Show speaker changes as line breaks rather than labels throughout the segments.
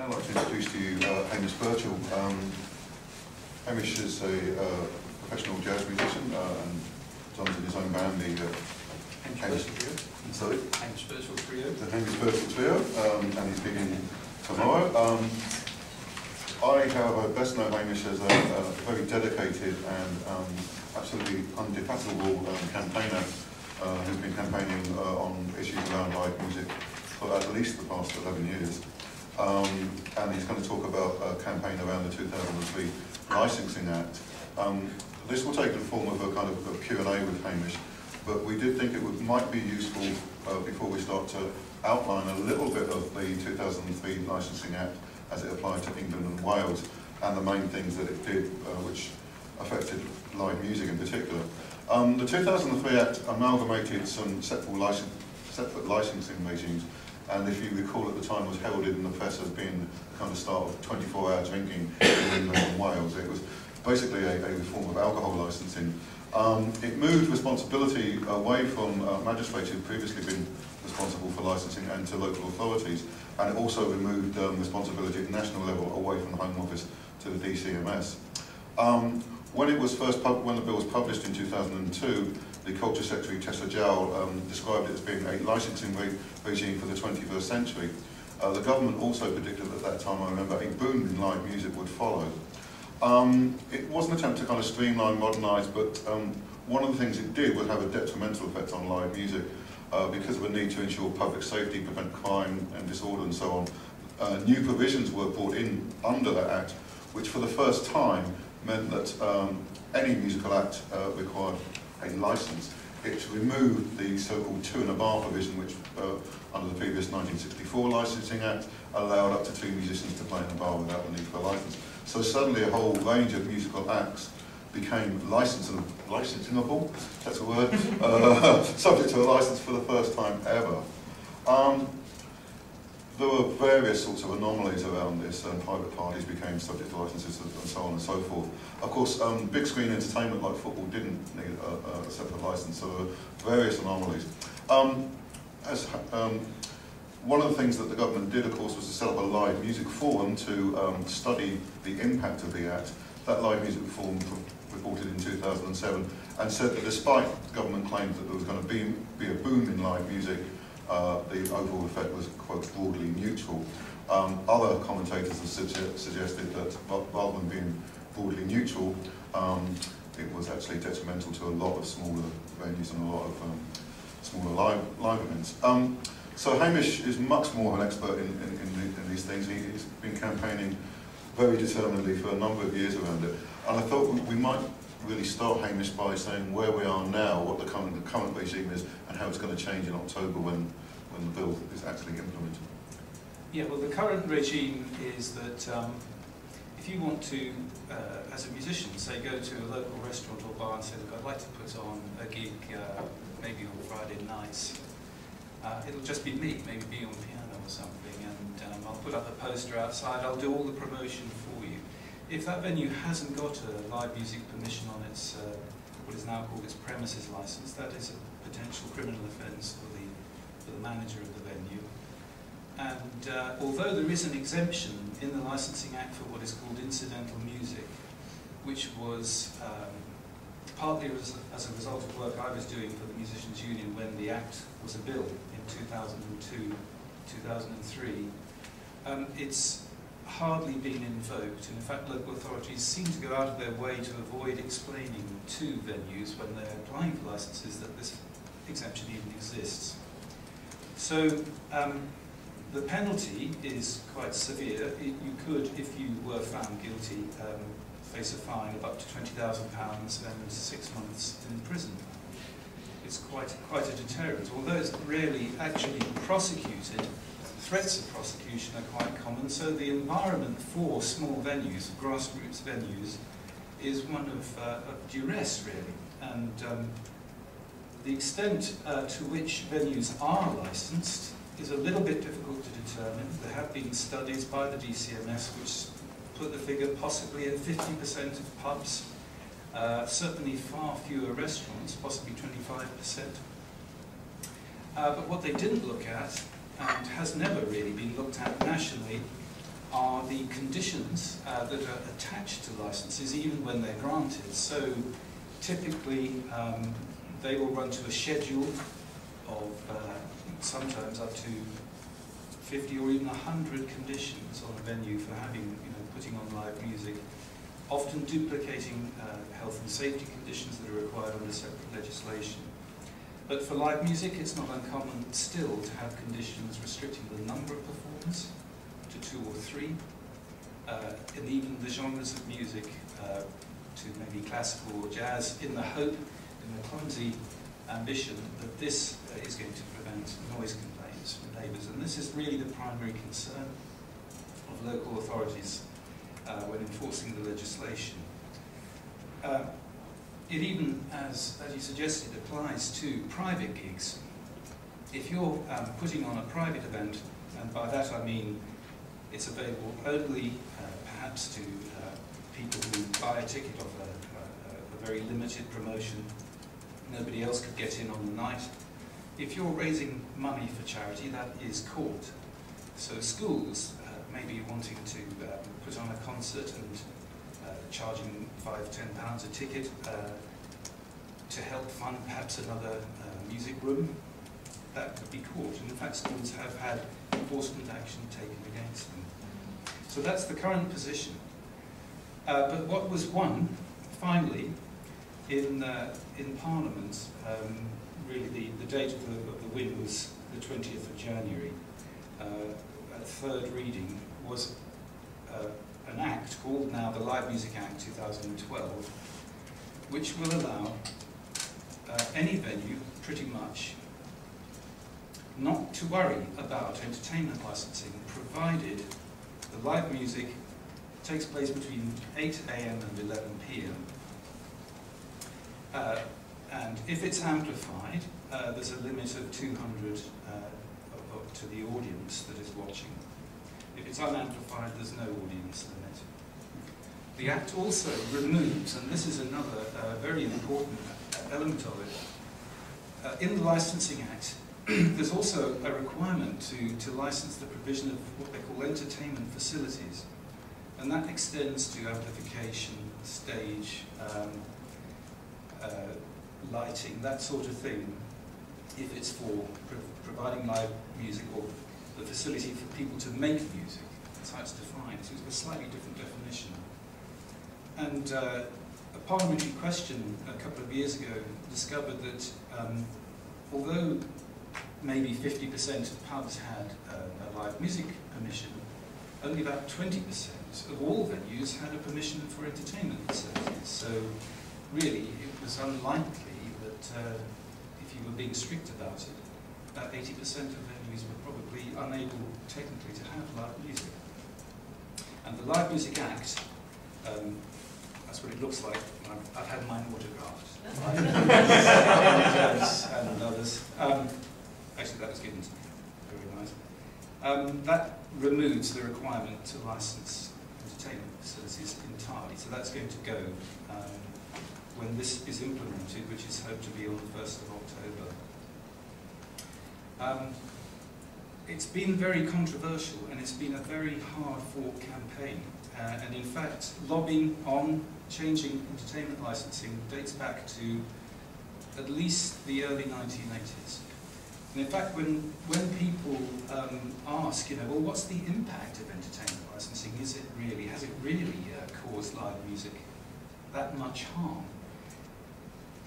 I'd like to introduce to you uh, Hamish Birchall. Um, Hamish is a uh, professional jazz musician uh, and runs in his own band, the uh,
Hamish
Trio. Sorry?
Hamish Birchall Trio.
The Hamish Birchall Trio, um, and he's beginning tomorrow. Um, I, however, best know Hamish as a, a very dedicated and um, absolutely indefatigable um, campaigner uh, who's been campaigning uh, on issues around live music for at least the past 11 years. Um, and he's going to talk about a campaign around the 2003 Licensing Act. Um, this will take the form of a kind of a Q&A with Hamish, but we did think it would, might be useful uh, before we start to outline a little bit of the 2003 Licensing Act as it applied to England and Wales, and the main things that it did, uh, which affected live music in particular. Um, the 2003 Act amalgamated some separate, separate licensing regimes, and if you recall at the time was heralded in the press as being the kind of start of 24-hour drinking in England and Wales. It was basically a, a reform of alcohol licensing. Um, it moved responsibility away from uh, magistrates who had previously been responsible for licensing and to local authorities, and it also removed um, responsibility at national level away from the Home Office to the DCMS. Um, when it was first when the bill was published in 2002, the Culture Secretary Tessa Jowell um, described it as being a licensing re regime for the 21st century. Uh, the government also predicted at that time, I remember, a boom in live music would follow. Um, it was an attempt to kind of streamline, modernise, but um, one of the things it did was have a detrimental effect on live music uh, because of a need to ensure public safety, prevent crime and disorder and so on. Uh, new provisions were brought in under that Act, which for the first time meant that um, any musical act uh, required a licence. It removed the so-called two and a bar provision, which uh, under the previous 1964 Licensing Act allowed up to two musicians to play in a bar without the need for a licence. So suddenly a whole range of musical acts became licensable, licensable that's a word, uh, subject to a license for the first time ever. Um, there were various sorts of anomalies around this, and private parties became subject to licenses and so on and so forth. Of course, um, big screen entertainment like football didn't need a, a separate license, so there were various anomalies. Um, as, um, one of the things that the government did, of course, was to set up a live music forum to um, study the impact of the Act. That live music forum reported in 2007 and said that despite government claims that there was going to be, be a boom in live music, uh, the overall effect was, quote, broadly neutral. Um, other commentators have suge suggested that rather than being broadly neutral, um, it was actually detrimental to a lot of smaller venues and a lot of um, smaller live, live events. Um, so Hamish is much more of an expert in, in, in, the, in these things. He, he's been campaigning very determinedly for a number of years around it. And I thought we might really start, Hamish, by saying where we are now, what the current, the current regime is, and how it's going to change in October when, when the bill is actually implemented.
Yeah, well, the current regime is that um, if you want to, uh, as a musician, say go to a local restaurant or bar and say, look, I'd like to put on a gig uh, maybe on Friday nights, uh, it'll just be me, maybe be on piano or something, and um, I'll put up a poster outside, I'll do all the promotion for if that venue hasn't got a live music permission on its, uh, what is now called its premises license, that is a potential criminal offence for the, for the manager of the venue. And uh, although there is an exemption in the Licensing Act for what is called incidental music, which was um, partly as, as a result of work I was doing for the Musicians Union when the Act was a bill in 2002, 2003, um, it's hardly been invoked. In fact, local authorities seem to go out of their way to avoid explaining to venues when they're applying for licenses that this exemption even exists. So um, the penalty is quite severe. It, you could, if you were found guilty, um, face a fine of up to £20,000 and six months in prison. It's quite, quite a deterrent. Although it's rarely actually prosecuted, threats of prosecution are quite common, so the environment for small venues, grassroots venues, is one of, uh, of duress, really. And um, the extent uh, to which venues are licensed is a little bit difficult to determine. There have been studies by the DCMS which put the figure possibly at 50% of pubs, uh, certainly far fewer restaurants, possibly 25%. Uh, but what they didn't look at and has never really been looked at nationally are the conditions uh, that are attached to licenses even when they're granted. So typically um, they will run to a schedule of uh, sometimes up to 50 or even 100 conditions on a venue for having, you know, putting on live music, often duplicating uh, health and safety conditions that are required under separate legislation. But for live music, it's not uncommon still to have conditions restricting the number of performers to two or three, uh, and even the genres of music uh, to maybe classical or jazz, in the hope, in the clumsy ambition that this uh, is going to prevent noise complaints from neighbours. And this is really the primary concern of local authorities uh, when enforcing the legislation. It even, as, as you suggested, applies to private gigs. If you're um, putting on a private event, and by that I mean it's available only uh, perhaps to uh, people who buy a ticket of a, a, a very limited promotion. Nobody else could get in on the night. If you're raising money for charity, that is caught. So schools uh, may be wanting to uh, put on a concert and charging five, ten pounds a ticket uh, to help fund perhaps another uh, music room. That could be caught. And in fact, schools have had enforcement action taken against them. So that's the current position. Uh, but what was won, finally, in, uh, in Parliament, um, really the, the date of the, of the win was the 20th of January. Uh, third reading was uh, an act called now the Live Music Act 2012, which will allow uh, any venue, pretty much, not to worry about entertainment licensing, provided the live music takes place between 8 a.m. and 11 p.m. Uh, and if it's amplified, uh, there's a limit of 200 uh, to the audience that is watching. If it's unamplified, there's no audience limit. The Act also removes, and this is another uh, very important element of it, uh, in the Licensing Act, there's also a requirement to, to license the provision of what they call entertainment facilities. And that extends to amplification, stage, um, uh, lighting, that sort of thing, if it's for pro providing live music or the facility for people to make music. That's how it's defined. So it's a slightly different definition. And uh, a parliamentary question a couple of years ago discovered that um, although maybe 50% of pubs had uh, a live music permission, only about 20% of all venues had a permission for entertainment facilities. So really, it was unlikely that uh, if you were being strict about it, that 80% of venues unable technically to have live music. And the Live Music Act, um, that's what it looks like. I've, I've had mine autographed. and others. Um, Actually, that was given to me. Very nice. Um, that removes the requirement to license entertainment facilities entirely. So that's going to go um, when this is implemented, which is hoped to be on the 1st of October. Um, it's been very controversial and it's been a very hard-fought campaign. Uh, and in fact, lobbying on changing entertainment licensing dates back to at least the early 1980s. And in fact, when, when people um, ask, you know, well, what's the impact of entertainment licensing? Is it really, has it really uh, caused live music that much harm?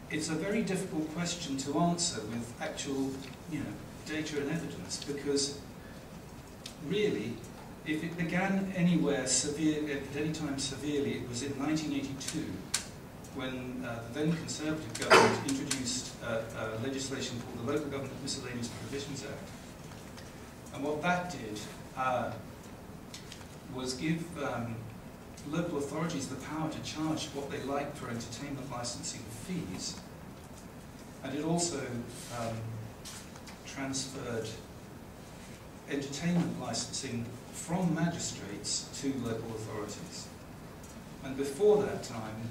It's a very difficult question to answer with actual, you know, data and evidence because really, if it began anywhere severe, at any time severely, it was in 1982 when uh, the then Conservative government introduced uh, uh, legislation called the Local Government Miscellaneous Provisions Act. And what that did uh, was give um, local authorities the power to charge what they liked for entertainment licensing fees. And it also um, transferred entertainment licensing from magistrates to local authorities. And before that time,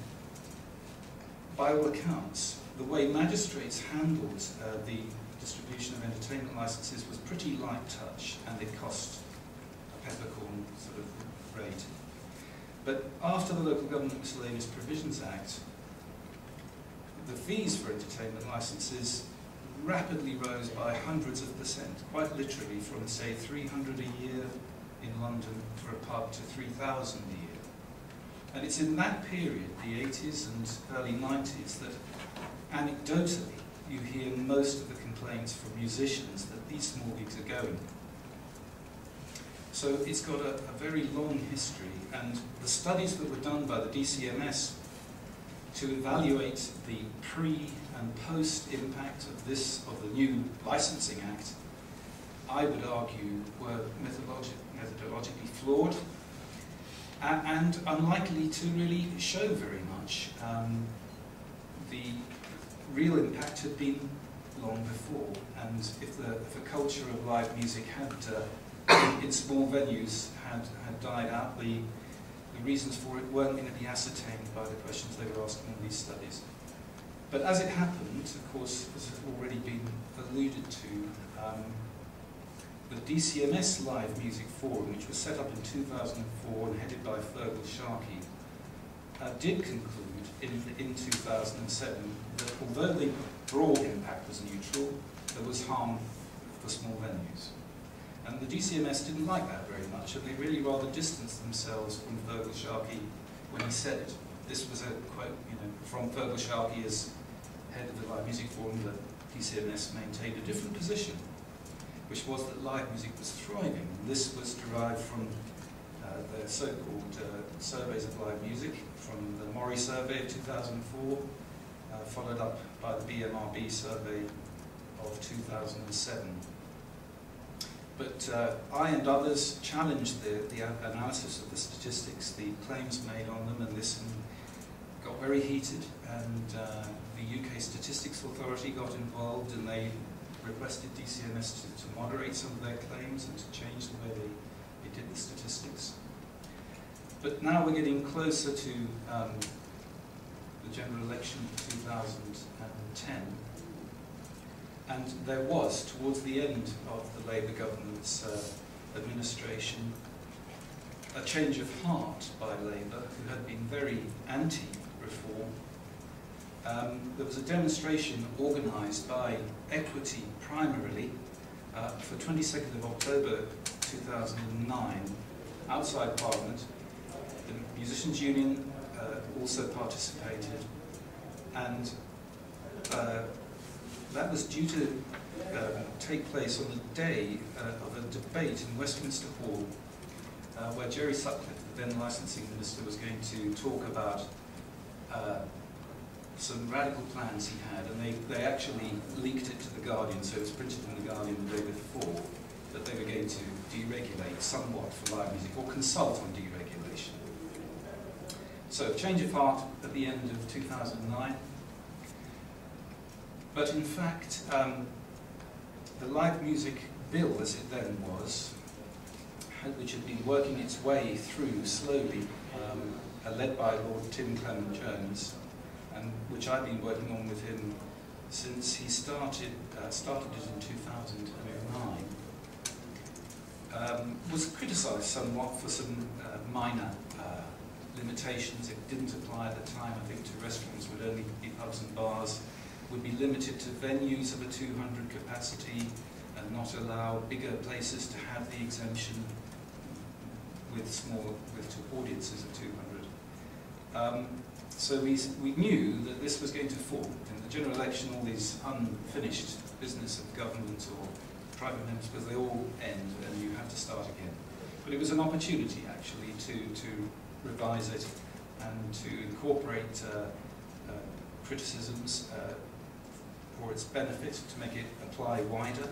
by all accounts, the way magistrates handled uh, the distribution of entertainment licenses was pretty light touch and it cost a peppercorn sort of rate. But after the Local Government Miscellaneous Provisions Act, the fees for entertainment licenses rapidly rose by hundreds of percent, quite literally from, say, 300 a year in London for a pub to 3,000 a year. And it's in that period, the 80s and early 90s, that anecdotally you hear most of the complaints from musicians that these small gigs are going. So it's got a, a very long history, and the studies that were done by the DCMS to evaluate the pre and post impact of this, of the new Licensing Act, I would argue were methodologi methodologically flawed and unlikely to really show very much. Um, the real impact had been long before, and if the, if the culture of live music had, uh, in small venues, had, had died out, the, the reasons for it weren't going to be ascertained by the questions they were asking in these studies. But as it happened, of course, as has already been alluded to, um, the DCMS Live Music Forum, which was set up in 2004 and headed by Feargal Sharkey, uh, did conclude in, in 2007 that although the broad impact was neutral, there was harm for small venues. And the DCMS didn't like that very much, and they really rather distanced themselves from Feargal Sharkey when he said it. This was a quote you know, from Feargal Sharkey as head of the Live Music Forum that DCMS maintained a different position which was that live music was thriving. This was derived from uh, the so-called uh, surveys of live music from the Mori survey of 2004, uh, followed up by the BMRB survey of 2007. But uh, I and others challenged the, the analysis of the statistics, the claims made on them, and this got very heated. And uh, the UK Statistics Authority got involved, and they requested DCMS to, to, moderate some of their claims and to change the way they, they did the statistics. But now we're getting closer to um, the general election of 2010. And there was, towards the end of the Labour government's uh, administration, a change of heart by Labour, who had been very anti-reform, um, there was a demonstration organised by Equity primarily uh, for 22nd of October 2009 outside Parliament. The Musicians Union uh, also participated and uh, that was due to uh, take place on the day uh, of a debate in Westminster Hall uh, where Gerry Sutcliffe, the then licensing minister, was going to talk about some radical plans he had, and they, they actually leaked it to The Guardian, so it was printed in The Guardian the day before, that they were going to deregulate somewhat for live music, or consult on deregulation. So, change of heart at the end of 2009. But in fact, um, the live music bill, as it then was, which had been working its way through slowly, um, uh, led by Lord Tim Clement Jones, and which I've been working on with him since he started uh, started it in 2009, um, was criticised somewhat for some uh, minor uh, limitations. It didn't apply at the time, I think, to restaurants, would only be pubs and bars, would be limited to venues of a 200 capacity and not allow bigger places to have the exemption with small, with audiences of 200. Um, so we, we knew that this was going to fall. In the general election, all these unfinished business of government or private members, because they all end and you have to start again. But it was an opportunity, actually, to, to revise it and to incorporate uh, uh, criticisms uh, for its benefit, to make it apply wider.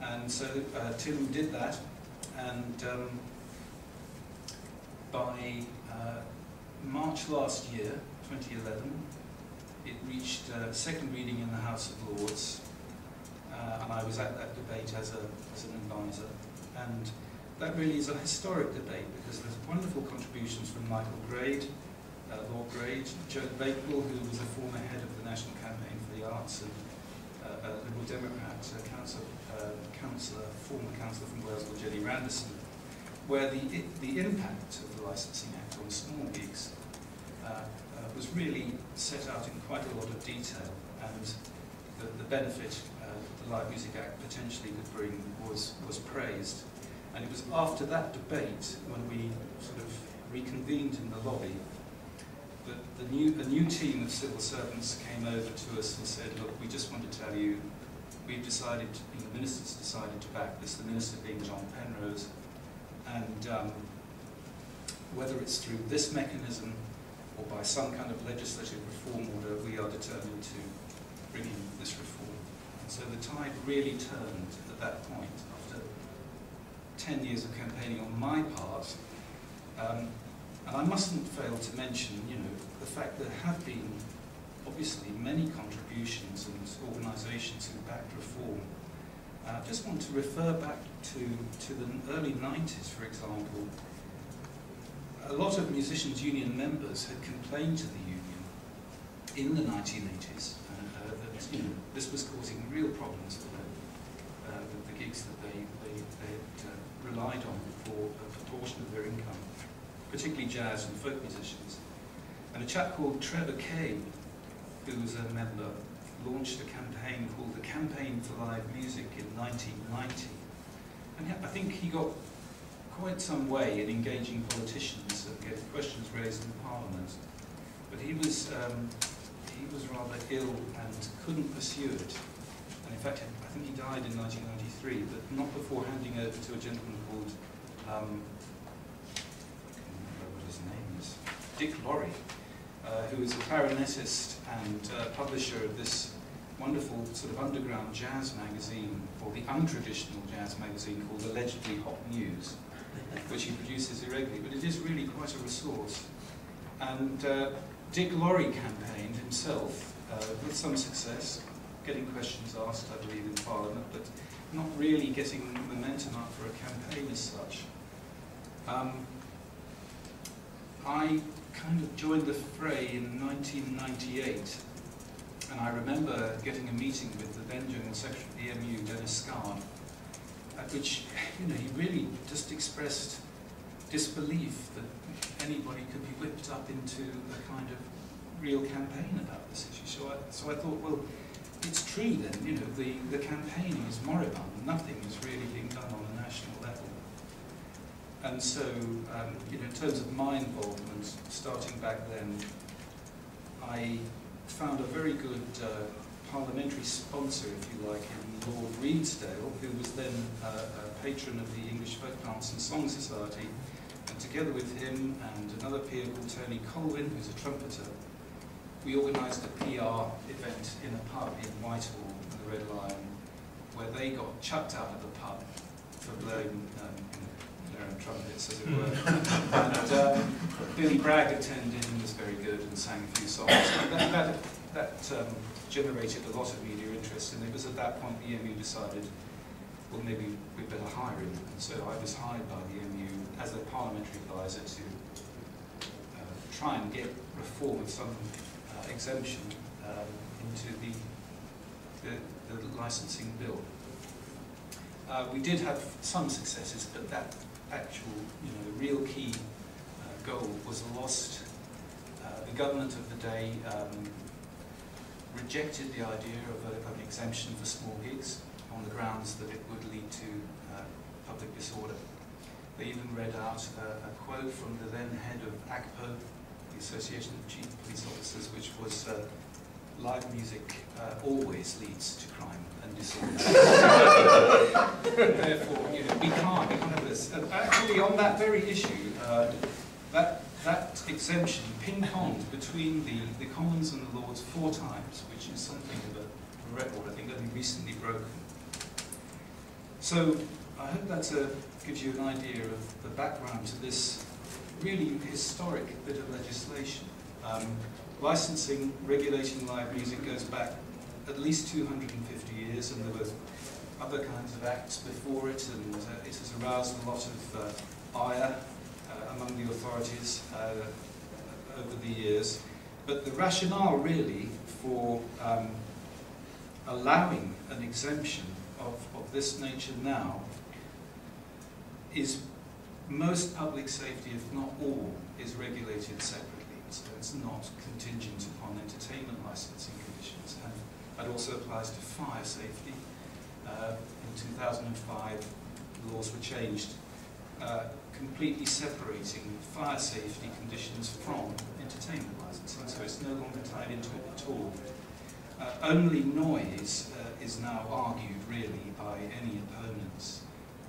And so uh, Tim did that, and um, by uh, March last year, 2011, it reached uh, second reading in the House of Lords, uh, and I was at that debate as, a, as an advisor. And that really is a historic debate because there's wonderful contributions from Michael Grade, uh, Lord Grade, Joan Bakewell, who was a former head of the National Campaign Arts, and uh, a Liberal Democrat, uh, council, uh, councillor, former councillor from Wales called Jenny Randerson, where the, the impact of the Licensing Act on small gigs uh, uh, was really set out in quite a lot of detail and the, the benefit uh, the Live Music Act potentially could bring was, was praised. And it was after that debate when we sort of reconvened in the lobby that the new, a new team of civil servants came over to us and said, look, we just want to tell you, we've decided, the ministers decided to back this, the minister being John Penrose, and um, whether it's through this mechanism or by some kind of legislative reform order, we are determined to bring in this reform. And so the tide really turned at that point after 10 years of campaigning on my part. Um, and I mustn't fail to mention, you know, the fact that there have been obviously many contributions and organisations who backed reform. Uh, I just want to refer back to, to the early 90s, for example. A lot of musicians' union members had complained to the union in the 1980s uh, that you know, this was causing real problems for them, uh, the, the gigs that they, they, they uh, relied on for a proportion of their income particularly jazz and folk musicians. And a chap called Trevor Kay, who was a member, launched a campaign called the Campaign for Live Music in 1990. And I think he got quite some way in engaging politicians and getting questions raised in Parliament. But he was, um, he was rather ill and couldn't pursue it. And in fact, I think he died in 1993, but not before handing over to a gentleman called um, Dick Laurie, uh, who is a clarinetist and uh, publisher of this wonderful sort of underground jazz magazine, or the untraditional jazz magazine called Allegedly Hot News, which he produces irregularly, but it is really quite a resource. And uh, Dick Laurie campaigned himself uh, with some success, getting questions asked, I believe, in Parliament, but not really getting momentum up for a campaign as such. Um, I kind of joined the fray in 1998, and I remember getting a meeting with the then General Secretary of the MU, Dennis Scard, at which you know, he really just expressed disbelief that anybody could be whipped up into a kind of real campaign about this issue. So I, so I thought, well, it's true then, you know, the, the campaign is moribund, nothing is really being done on. And so, um, you know, in terms of my involvement, starting back then, I found a very good uh, parliamentary sponsor, if you like, in Lord Redesdale, who was then uh, a patron of the English Folk Dance and Song Society. And together with him and another peer called Tony Colwyn, who's a trumpeter, we organised a PR event in a pub in Whitehall, the Red Lion, where they got chucked out of the pub for blowing um, and trumpets, as it were. and um, Billy Bragg attended and was very good and sang a few songs. that, that, that um, generated a lot of media interest, and it was at that point the MU decided, well, maybe we'd better hire him. And so I was hired by the MU as a parliamentary advisor to uh, try and get reform of some uh, exemption um, into the, the, the licensing bill. Uh, we did have some successes, but that actual, you know, the real key uh, goal was lost. Uh, the government of the day um, rejected the idea of, a, of, an exemption for small gigs on the grounds that it would lead to uh, public disorder. They even read out a, a, quote from the then head of ACPO, the Association of Chief Police Officers, which was uh, live music uh, always leads to crime and. Therefore, you know, we can't, we can't have this. And actually, on that very issue, uh, that, that exemption ping-ponged between the, the Commons and the Lords four times, which is something of a record, I think, only recently broken. So, I hope that uh, gives you an idea of the background to this really historic bit of legislation. Um, licensing, regulating live music goes back at least 250 years, and there were other kinds of acts before it, and uh, it has aroused a lot of uh, ire uh, among the authorities uh, over the years. But the rationale really for um, allowing an exemption of, of this nature now is most public safety, if not all, is regulated separately, so it's not contingent upon entertainment licensing conditions. And that also applies to fire safety. Uh, in 2005, laws were changed, uh, completely separating fire safety conditions from entertainment licensing, so it's no longer tied into it at all. Uh, only noise uh, is now argued, really, by any opponents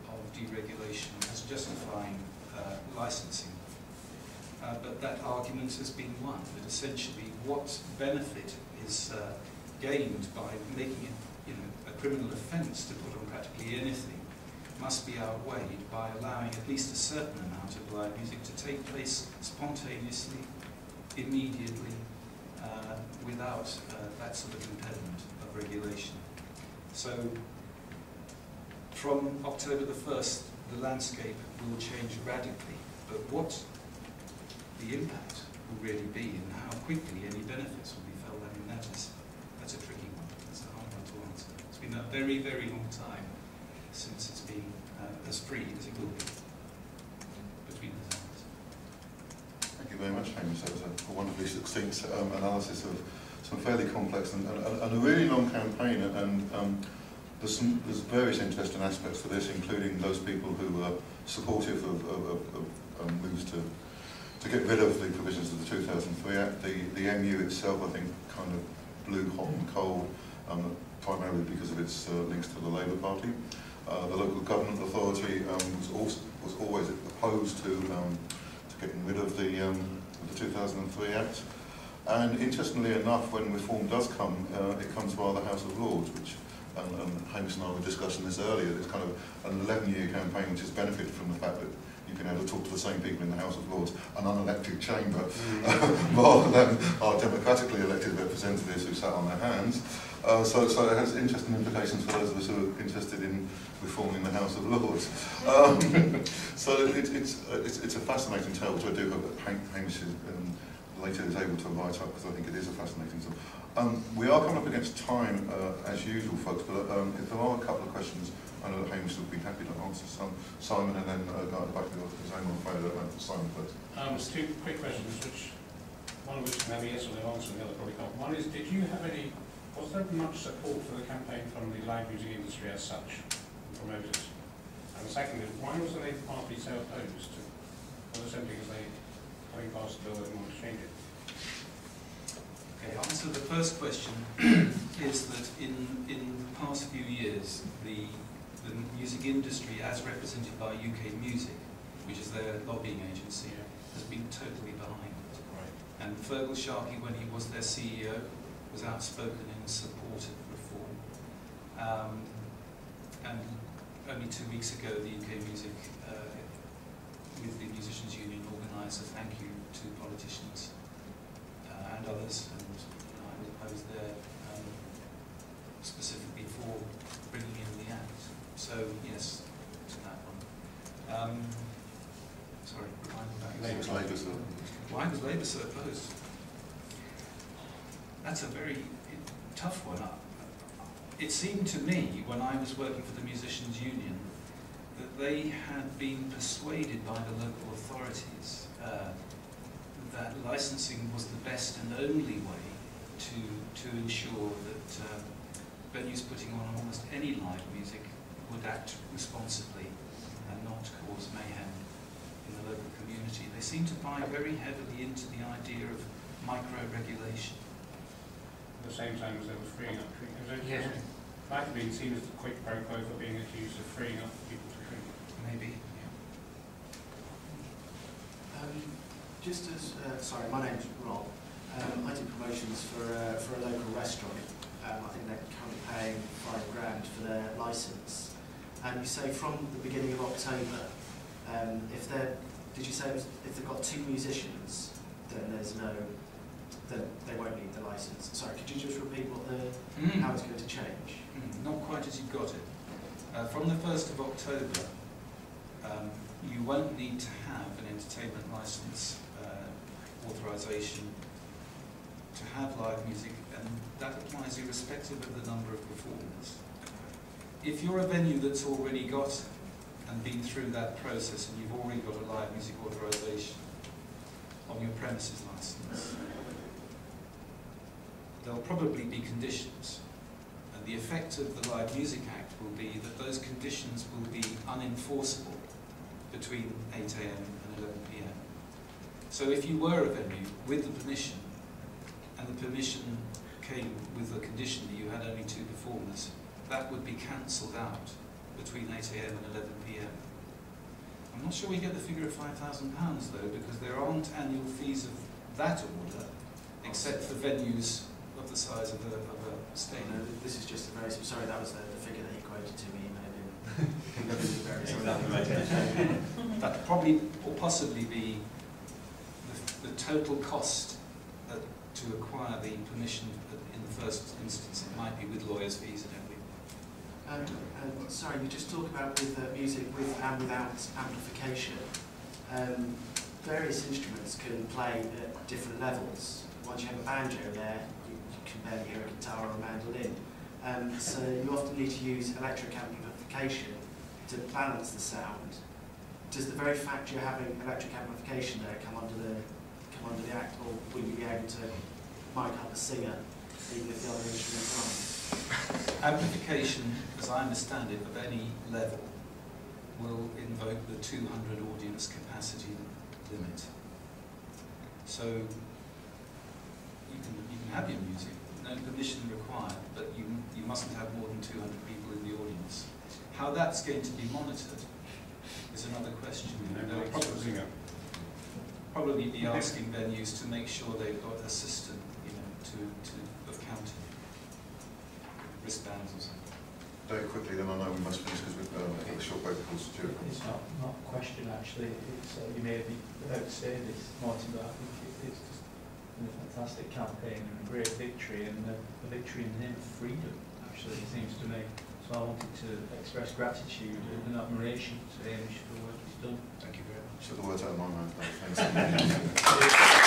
of deregulation as justifying uh, licensing. Uh, but that argument has been won, that essentially what benefit is gained by making it you know, a criminal offence to put on practically anything must be outweighed by allowing at least a certain amount of live music to take place spontaneously, immediately, uh, without uh, that sort of impediment of regulation. So from October the 1st, the landscape will change radically, but what the impact will really be and how quickly any benefits will be felt, I mean, that is, that's a tricky one. That's a hard one to answer. It's been a very, very long time since it's been uh, as free as it will be between the zones.
Thank you very much, Hamish. That was a, a wonderfully succinct um, analysis of some fairly complex and, and, and a really long campaign. And, and um, there's, some, there's various interesting aspects to this, including those people who were supportive of, of, of, of um, moves to, to get rid of the provisions of the 2003 Act. The, the MU itself, I think, kind of blew hot and cold, um, primarily because of its uh, links to the Labour Party. Uh, the local government authority um, was, also, was always opposed to, um, to getting rid of the, um, the 2003 Act. And interestingly enough, when reform does come, uh, it comes via the House of Lords, which, and, and Hamish and I were discussing this earlier, it's kind of an 11-year campaign which has benefited from the fact that you're going to to talk to the same people in the House of Lords, an unelected chamber, mm. rather than our democratically elected representatives who sat on their hands. Uh, so, so it has interesting implications for those of us who are interested in reforming the House of Lords. Um, so it, it's, it's, it's a fascinating tale, which I do hope Hamish um, later is able to write up, because I think it is a fascinating tale. Um, we are coming up against time, uh, as usual, folks, but um, if there are a couple of questions I know that Hamish would be happy to answer some. Simon, and then uh, go back to the Zane on Fowler, and Simon first.
Um, two quick questions, which one of which can have a yes or no answer, and the other probably can't. One is, did you have any was there much support for the campaign from the live music industry as such, and promoters? And the second is, why was the Labour Party so opposed to, was it simply because they, having passed the bill, didn't want to change it?
Okay, answer the first question is that in, in the past few years, the, the music industry, as represented by UK Music, which is their lobbying agency, has been totally behind. Right. And Feargal Sharkey, when he was their CEO, was outspoken in support of reform. Um, and only two weeks ago, the UK Music, uh, with the Musicians Union, organised a thank you to politicians uh, and others, and you know, I, was, I was there um, specifically for bringing in the act. So yes, to that one. Um, sorry, remind me.
Labour so.
Why was Labour so opposed? That's a very tough one. It seemed to me, when I was working for the Musicians' Union, that they had been persuaded by the local authorities uh, that licensing was the best and only way to, to ensure that uh, venues putting on almost any live music would act responsibly and not cause mayhem in the local community. They seem to buy very heavily into the idea of micro-regulation
at the same time as they were freeing up drinking.
Yeah.
Might have been seen as the quick pro quo for being accused of freeing up people to drink.
Maybe.
Um, just as, uh, sorry, my name's Rob. Um, I did promotions for, uh, for a local restaurant. Um, I think they're currently paying five grand for their licence. And you say from the beginning of October, um, if they're, did you say was, if they've got two musicians, then there's no then they won't need the license. Sorry, could you just repeat what the, mm. how it's going to change?
Mm, not quite as you've got it. Uh, from the 1st of October, um, you won't need to have an entertainment license uh, authorization to have live music, and that applies irrespective of the number of performers. If you're a venue that's already got and been through that process and you've already got a live music authorization on your premises licence, there'll probably be conditions. And the effect of the Live Music Act will be that those conditions will be unenforceable between 8am and 11pm. So if you were a venue with the permission, and the permission came with the condition that you had only two performers, that would be cancelled out between 8am and 11pm. I'm not sure we get the figure of £5,000 though, because there aren't annual fees of that order, except for venues of the size of a, of a
You
stadium.
this is just a very, sorry, that was the, the figure that he quoted to me, maybe.
That could probably or possibly be the, the total cost uh, to acquire the permission in the first instance. It might be with lawyers' fees and everything.
Um, sorry, you just talk about with uh, music with and without amplification. Um, various instruments can play at different levels. Once you have a banjo there, you, you can barely hear a guitar or a mandolin. Um, so you often need to use electric amplification to balance the sound. Does the very fact you're having electric amplification there come under the come under the act, or will you be able to mic up a singer even if the other instruments aren't?
Amplification, as I understand it, of any level will invoke the 200 audience capacity limit. So you can, you can have your music, no permission required, but you, you mustn't have more than 200 people in the audience. How that's going to be monitored is another question. They'll probably, probably be asking venues to make sure they've got a system, you know, to, to, of counting wristbands or something.
Very quickly, then I know we must finish because we've uh, got a short break before Stuart.
It's not, not a question actually, it's, uh, you may be without say this, Martin, but I think it, it's just been a fantastic campaign and a great victory and a, a victory in the name of freedom, actually, it seems to me. So I wanted to express gratitude and admiration to Hamish for the work he's done.
Thank you very much.
Took the words out of my mouth, no, thanks.